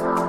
Bye.